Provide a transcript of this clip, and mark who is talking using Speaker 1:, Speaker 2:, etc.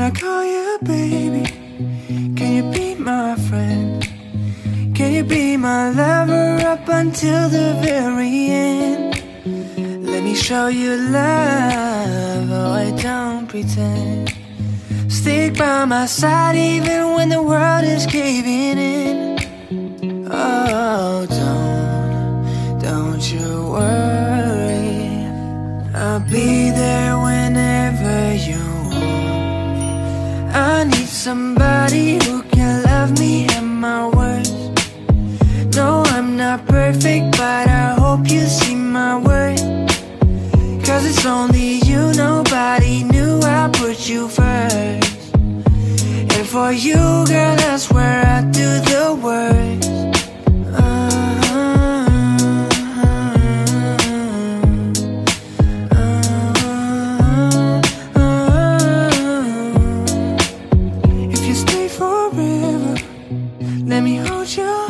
Speaker 1: Can I call you baby? Can you be my friend? Can you be my lover up until the very end? Let me show you love, oh I don't pretend Stick by my side even when the world is caving in Oh, don't, don't you worry I'll be there somebody who can love me at my worst No, I'm not perfect, but I hope you see my worth Cause it's only you, nobody knew I put you first. And for you, girl, that's where I do forever, let me hold your